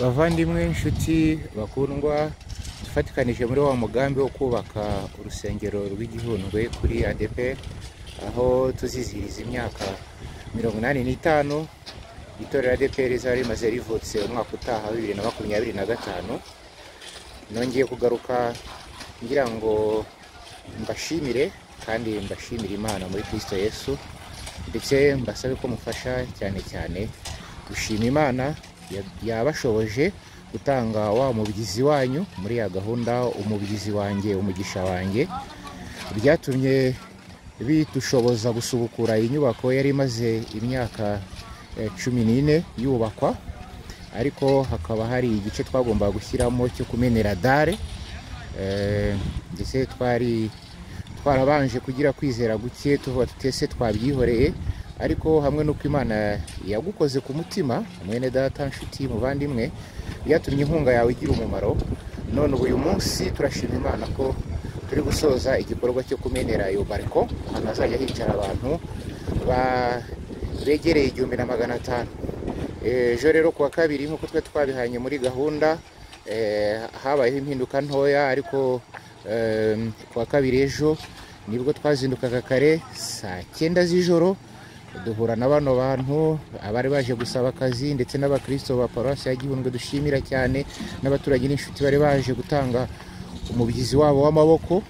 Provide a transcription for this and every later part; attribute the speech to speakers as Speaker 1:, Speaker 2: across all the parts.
Speaker 1: bavandimwe inshuti bakundwa dufatikanije muri wa mugambi wo kubaka urusengero rw'igihundwe kuri ADP aho tuzizihiriza imyaka mirongo inani n'itanu. Itorero ADP rizaba rimaze rivutse umwaka utaha bibiri na makumyabiri na gatanu. Nongeye kugaruka ngira ngo mbashimire kandi mbashimire imana muri kristo yesu. Ndetse mbasabe ko mufasha cyane cyane gushima imana. Yabashoboje gutanga wa mubyizi wanyu muri ya gahunda umubyizi wanjye umugisha wanjye. Byatumye bidushoboza gusubukura iyi nyubako yari imaze imyaka eh, cumi n'ine yubakwa ariko hakaba hari igice twagombaga gushyiramo cyo kumenera dare Eh, ndetse twari twarabanje kugira kwizera guke tuvuga tutese twabyihoreye? Ariko hamwe n'uko imana yagukoze ku mutima mwene data nshuti muvandimwe byatumye inkunga yawe igira umumaro none ubu uyu munsi turashima imana ko turi gusoza igikorwa cyo kumenera iyo bariko ahantu hazajya hicara abantu ba- begereye igihumbi na magana atanu. Ejo rero kuwa kabiri nk'uko twe twabihanye muri gahunda eh, habayeho impinduka ntoya ariko em, kuwa kabiri ejo ni bwo twazindukaga kare saa cyenda z'ijoro duhura na bano bantu abari baje gusaba akazi ndetse n'abakristo ba paruwasi ya gihundwe dushimira cyane n'abaturage n'inshuti bari baje gutanga umubyizi wabo w'amaboko.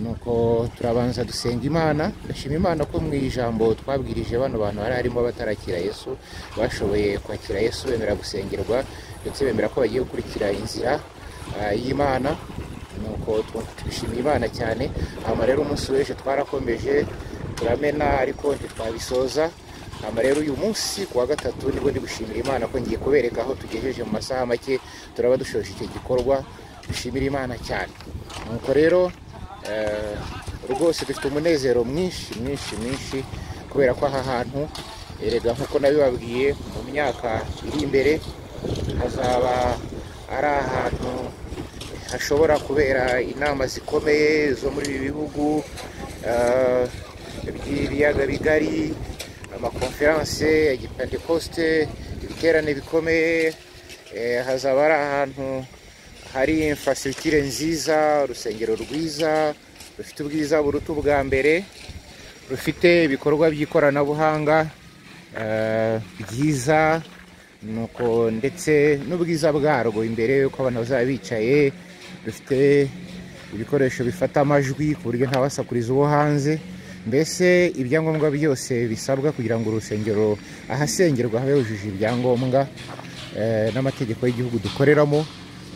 Speaker 1: Nuko turabanza dusenga imana ndashima imana ko mu ijambo twabwirije bano bantu hari harimo batarakira yesu bashoboye kwakira yesu bemera gusengerwa ndetse bemera ko bagiye gukurikira inzira ah, y'imana. Nuko twishimiye imana cyane. Hama rero umunsi w'ejo twarakomeje turamena ariko ntitwabisoza. Hama rero uyu munsi ku wa gatatu ni bwo ndi gushimira imana ko ngiye kubereka aho tugejeje mu masaha make turaba dushoje icyo gikorwa dushimira imana cyane. Nuko rero eh, rwose dufite umunezero mwinshi mwinshi mwinshi kubera ko aha hantu erega nk'uko nabibabwiye mu myaka iri imbere hazaba ari ahantu hashobora kubera inama zikomeye zo muri ibi bihugu by'ibiyaga bigari amakonferanse ya gipentekoste ibiterane bikomeye eh, hazaba ari ahantu hari infrastructure nziza urusengero rwiza rufite ubwiza buruta ubwa mbere rufite ibikorwa by'ikoranabuhanga eh, byiza nuko ndetse n'ubwiza bwarwo imbere yuko abantu bazaba bicaye dufite ibikoresho bifata amajwi ku buryo ntawasakuriza uwo hanze. Mbese ibyangombwa byose bisabwa kugira ngo urusengero ahasengerwa habe hujuje ibyangombwa eh, n'amategeko y'igihugu dukoreramo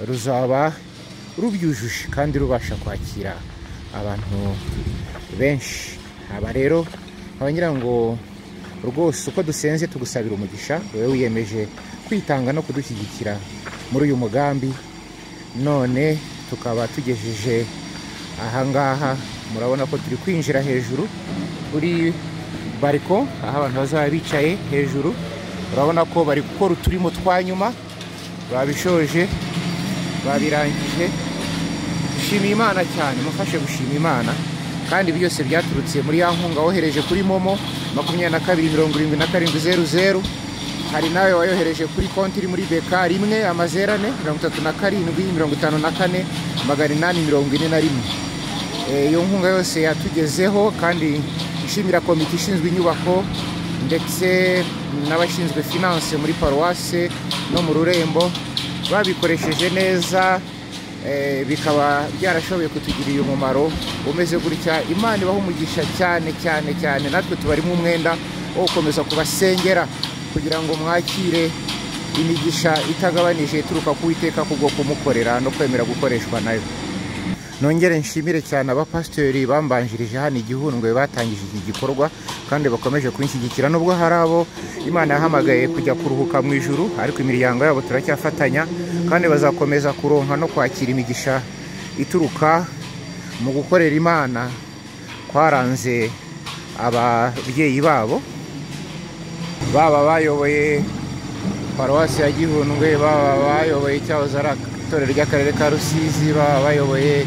Speaker 1: ruzaba rubyujuje kandi rubasha kwakira abantu benshi. Aba rero nkaba ngo rwose uko dusenze tugusabira umugisha wowe wiyemeje kwitanga no kudushyigikira muri uyu mugambi. None tukaba tugejeje ahangaha murabona ko turi kwinjira hejuru kuri bariko aho abantu bazaba bicaye hejuru. Urabona ko bari gukora uturimo twa nyuma babishoje babirangije. Dushimiye imana cyane mufashe gushima imana. Kandi byose byaturutse muri ya nkunga wohereje kuri momo makumyabiri na kabiri mirongo irindwi na karindwi zeru zeru. Hari nawe wayohereje kuri konti iri muri beka rimwe amazeru ane mirongo itatu na karindwi mirongo itanu na kane magana inani mirongo ine na rimwe. Iyo nkunga yose yatugezeho kandi nshimira komite ishinzwe inyubako ndetse n'abashinzwe finance muri paruwase no mu rurembo. Babikoresheje neza eh, bikaba byarashoboye kutugirira umumaro umeze gutya. Imana ibaha umugisha cyane cyane cyane. Natwe tubarimo umwenda wo gukomeza kubasengera kugira ngo mwakire imigisha itagabanije ituruka ku witeka kubwo kumukorera no kwemera gukoreshwa na yo. Nongere nshimire cyane abapasiteri bambanjirije hano igihundwe batangije iki gikorwa kandi bakomeje kunshyigikira. Nubwo hari abo imana yahamagaye kujya kuruhuka mu ijuru ariko imiryango yabo turacyafatanya kandi bazakomeza kuronka no kwakira imigisha ituruka mu gukorera imana kwaranze ababyeyi babo baba bayoboye paruwasi ya gihundwe baba bayoboye icyahoze ari itorero ry'akarere ka rusizi baba bayoboye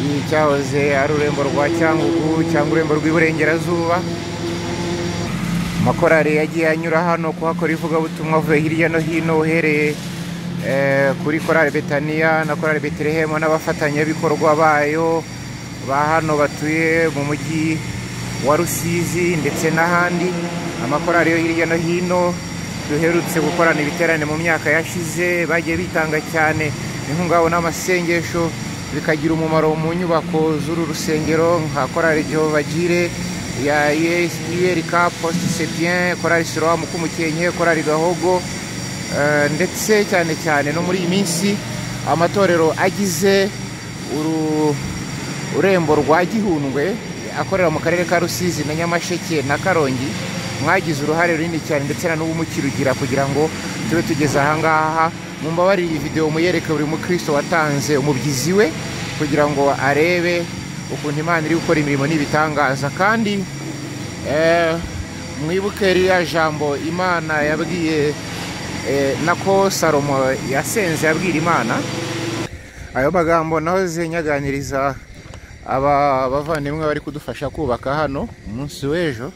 Speaker 1: icyahoze ari ururembo rwa cyangugu cyangwa ururembo rw'iburengerazuba. Amakorari yagiye anyura hano kuhakora ivugabutumwa avuye hirya no hino uhereye eh, kuri korali betaniya na korali betelehemu n'abafatanyabikorwa bayo ba hano batuye mu mujyi wa rusizi ndetse n'ahandi. Amakorali yo hirya no hino duherutse gukorana ibiterane mu myaka yashize bagiye bitanga cyane. Inkunga n'amasengesho bikagira umumaro mu nyubako z'uru rusengero nka korali jehova jire ya URK post sepien korali siroamu k'umukenke korali gahogo eh, ndetse cyane cyane no muri iyi minsi amatorero agize uru urembo rwa gihundwe akorera mu karere ka rusizi na nyamasheke na karongi mwagize uruhare runini cyane ndetse na n'ubu mukirugira kugira ngo tube tugeze ahangaha mumbabarire iyi videwo muyereke buri mukristo watanze umubyizi we kugira ngo arebe ukuntu imana iri gukora imirimo n'ibitangaza. Kandi eh, mwibuke ririya jambo imana yabwiye eh, nako salomo yasenze yabwira imana. Ayo magambo nahoze nyaganiriza aba bavandimwe bari kudufasha kubaka hano umunsi w'ejo.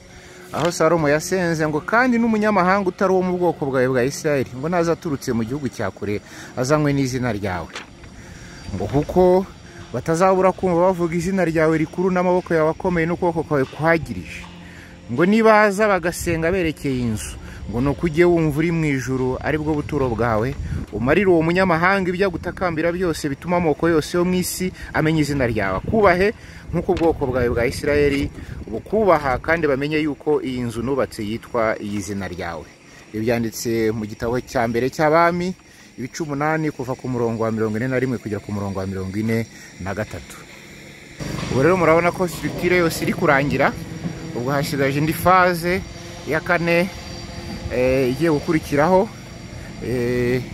Speaker 1: Aho salomo yasenze ngo kandi n'umunyamahanga utari uwo mu bwoko bwawe bwa isirayeli ngo naza aturutse mu gihugu cya kure azanywe n'izina ryawe. Ngo kuko batazabura kumva bavuga izina ryawe rikuru n'amaboko yawe akomeye n'ukuboko kwawe kuhagirije ngo nibaza bagasenga berekeye inzu ngo ni uko ujye wumva uri mu ijuru ari bwo buturo bwawe umarire uwo munyamahanga ibyo agutakambira byose bituma amoko yose yo mu isi amenya izina ryawe. Akubahe nk'uko ubwoko bwawe bwa isirayeli bukubaha kandi bamenye yuko iyi nzu nubatse yitwa iy'izina ryawe. Byanditse mu gitabo cya mbere cy'abami ibice umunani kuva ku murongo wa mirongo ine na rimwe kugera ku murongo wa mirongo ine na gatatu. Ubu rero murabona ko sirikire yose iri kurangira ubwo hasigaje indi faze ya kane eh, igiye gukurikiraho.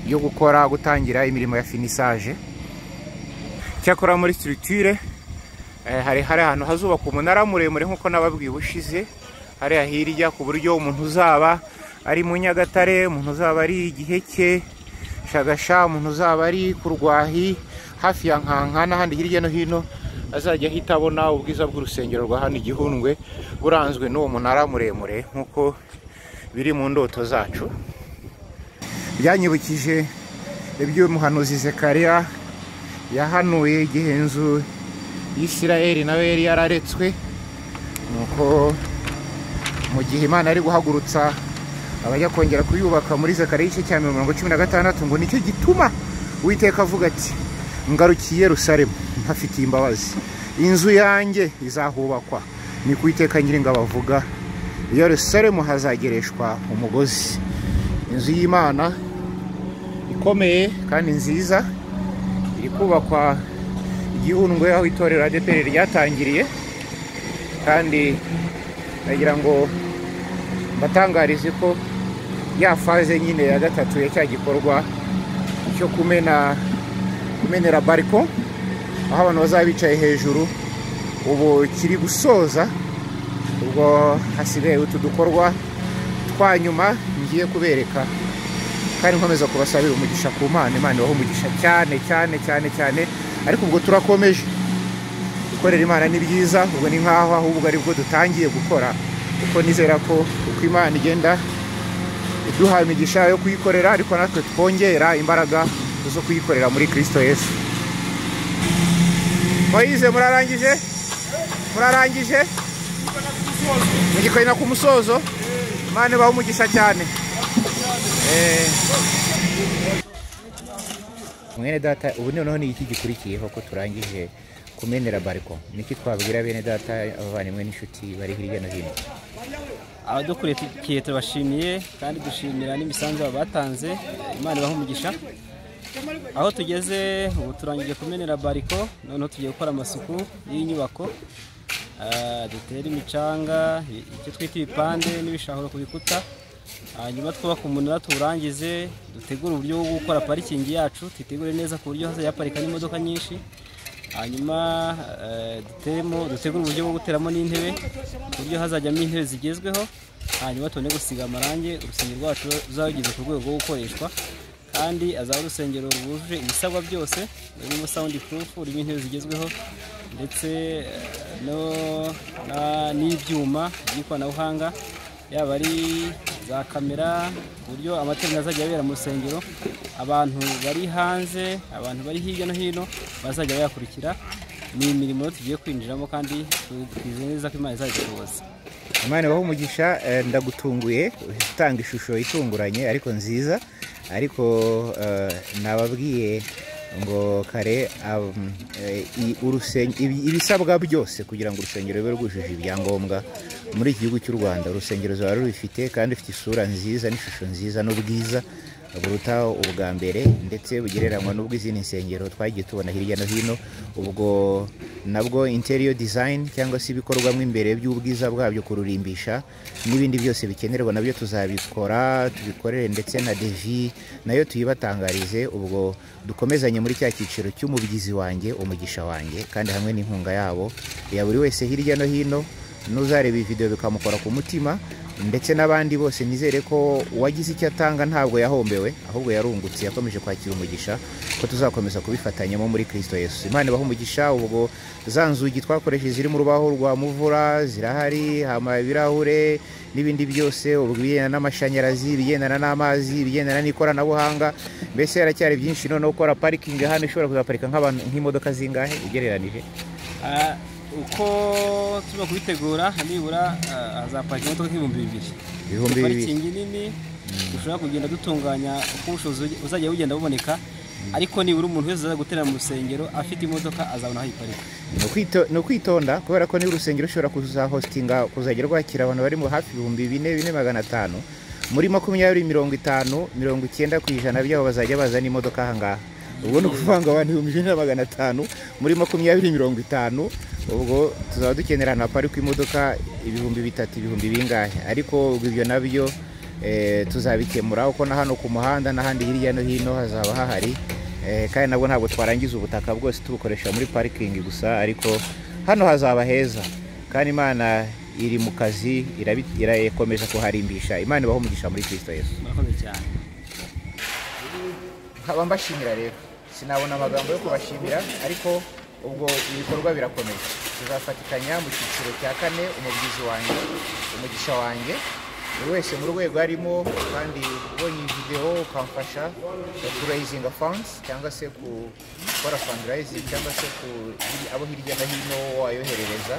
Speaker 1: Yo gukora gutangira imirimo ya finisaje cyakora muri structure eh, hari hari ahantu hazubakwa umunara muremure nk'uko nababwiye ubushize. Hariya hirya ku buryo umuntu uzaba ari mu nyagatare umuntu uzaba ari igiheke shagasha umuntu uzaba ari ku rwahi hafi ya nkanka n'ahandi hirya no hino azajya ahita abona ubwiza bw'urusengero rwa hano igihundwe buranzwe n'uwo munara muremure nk'uko biri mu ndoto zacu. Byanyibukije iby'umuhanuzi zekariya yahanuye igihe inzu y'isirayeli nawe yari yararetswe nuko mu gihe imana yari guhagurutsa abajya kongera kuyubaka muri zakariya igice cya mirongo cumi na gatandatu ngo ni cyo gituma uwiteka avuga ati ngarukiye Yerusalemu ntafitiye imbabazi. Inzu yanjye izahubakwa. Ni ku iteka nyiringabo avuga i Yerusalemu hazagereshwa umugozi. Inzu y'imana ikomeye kandi nziza. Iri kubakwa igihundwe aho itorero adeperi ryatangiriye. Kandi nagira ngo mbatangarize ko ya faze nyine ya gatatu ya cya gikorwa cyo kumena kumenera bariko aho abantu bazaba bicaye hejuru. Ubu kiri gusoza ubwo hasigaye utu dukorwa twa nyuma ngiye kubereka. Kandi nkomeza kubasabira umugisha ku mana. Imana ibaho umugisha cyane cyane cyane cyane. Ariko ubwo turakomeje. Gukorera imana ni byiza ubwo ni nk'aho ahubwo ari bwo dutangiye gukora. Kuko nizera ko uko imana igenda iduha imigisha yo kuyikorera ariko natwe twongera imbaraga zo kuyikorera muri kirisito yesu. Moyize murarangije? Murarangije? Mugikorera ku musozo? Imana ibaho umugisha cyane. Mwene data ubu noneho ni iki gikurikiyeho ko turangije kumenera bariko niki twabwira bene data abavandimwe n'inshuti bari hirya no hino?
Speaker 2: Abadukurikiye tubashimiye kandi dushimira n'imisanzu batanze imana ibaha umugisha. Aho tugeze ubu turangije kumenera bariko noneho tugiye gukora amasuku y'inyubako. Ah, dutere imicanga icyo twita ibipande n'ibishahuro ku bikuta. Hanyuma twubaka umunara tuwurangize dutegure uburyo bwo gukora parikingi yacu tuyitegure neza ku buryo hazajya haparika n'imodoka nyinshi. Hanyuma eh, dutegure uburyo bwo guteramo n'intebe ku buryo hazajyamo intebe zigezweho. Hanyuma tubone gusiga amarangi urusengero rwacu ruzaba rugeze ku rwego rwo gukoreshwa. Kandi azaba urusengero rwujuje ibisabwa byose rurimo sound proof rurimo intebe zigezweho ndetse eh, n'ibyuma by'ikoranabuhanga yaba ari za kamera ku buryo amateraniro azajya abera mu rusengero. Abantu bari hanze abantu bari hirya no hino bazajya bayakurikira. Ni imirimo tugiye kwinjiramo kandi twizeye neza ko imana izabishoboza
Speaker 1: imana ibaho umugisha eh, ndagutunguye utanga ishusho itunguranye ariko nziza. Ariko eh, nababwiye ngo kare eh, ibisabwa byose kugira ngo urusengero rube rwujuje ibyangombwa. Muri iki gihugu cy'u rwanda urusengero ruba rubifite kandi rufite isura nziza n'ishusho nziza n'ubwiza buruta ubwa mbere ndetse bugereranywa n'ubw'izindi nsengero twagiye tubona hirya no hino. Ubwo nabwo interior design cyangwa se ibikorwamo imbere by'ubwiza bwabyo kururimbisha n'ibindi byose bikenerwa na byo tuzabikora tubikorere ndetse na devi na yo tuyibatangarize ubwo dukomezanye muri cya cyiciro cy'umubyizi wanjye umugisha wanjye kandi hamwe n'inkunga yabo ya buri wese hirya no hino. N'uzareba iyi video bikamukora ku mutima ndetse n'abandi bose nizere ko uwagize icyo atanga ntabwo yahombewe ahubwo yarungutse yakomeje kwakira umugisha ko tuzakomeza kubifatanyamo muri kirisito yesu. Imana ibaha umugisha ubwo za nzugi twakoresheje ziri mu rubaho rwa muvura zirahari hama ibirahure n'ibindi byose ubwo ibigendana n'amashanyarazi ibigendana n'amazi ibigendana n'ikoranabuhanga mbese haracyari byinshi noneho gukora parikingi hano ishobora kuzaparika nk'imodoka zingahe ugereranije?
Speaker 2: Ah, uko turimo kubitegura nibura ah, hazaparika imodoka nk'ibihumbi bibiri.
Speaker 1: Ibihumbi bibiri.
Speaker 2: parikingi nini dushobora kugenda dutunganya uko ubushobozi uzajya bugenda buboneka ariko nibura umuntu wese uzaza guterera mu rusengero afite imodoka azabona aho ayiparika
Speaker 1: Ni ukwito- ni ukwitonda kubera ko niba urusengero rushobora kuzahositinga kuzajya rwakira abantu bari mu hafi ibihumbi bine bine magana atanu. Muri makumyabiri mirongo itanu mirongo icyenda ku ijana byabo bazajya bazana imodoka ahangaha ubwo ni ukuvuga ngo abantu ibihumbi bine na magana atanu muri makumyabiri mirongo itanu. Ubwo tuzaba dukenera ahantu haparikwa imodoka ibihumbi bitatu ibihumbi bingahe. Ariko ibyo na byo eh, tuzabikemura. Uko na hano ku muhanda n'ahandi hirya no hino hazaba hahari. Eh, kandi nabwo ntabwo twarangiza ubutaka bwose tubukoresha muri parikingi gusa ariko hano hazaba heza. Kandi imana iri mu kazi irakomeza kuharimbisha. Imana ibaho umugisha muri kirisito yesu. Nkaba mbashimira rero. Sinabona amagambo yo kubashimira ariko ubwo ibikorwa birakomeye. Tuzafatikanya mu cyiciro cya kane umubyizi wanjye umugisha wanjye. Buri wese mu rwego arimo kandi ubonye videwo ukamfasha kurayizinga funds cyangwa se gukora fundraising cyangwa se abo hirya no hino wayoherereza.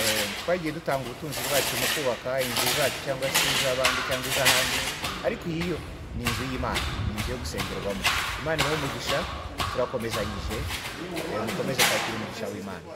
Speaker 1: Eh, twagiye dutanga ubutunzi bwacu mu kubaka inzu zacu cyangwa se iz'abandi cyangwa iz'ahandi. Ariko iyi yo ni inzu y'imana ni inzu yo gusengerwamo. Imana umugisha turakomezanyije mukomeze kwakira umugisha w'imana